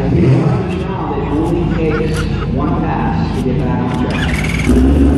And we now that it only takes one pass to get back on track.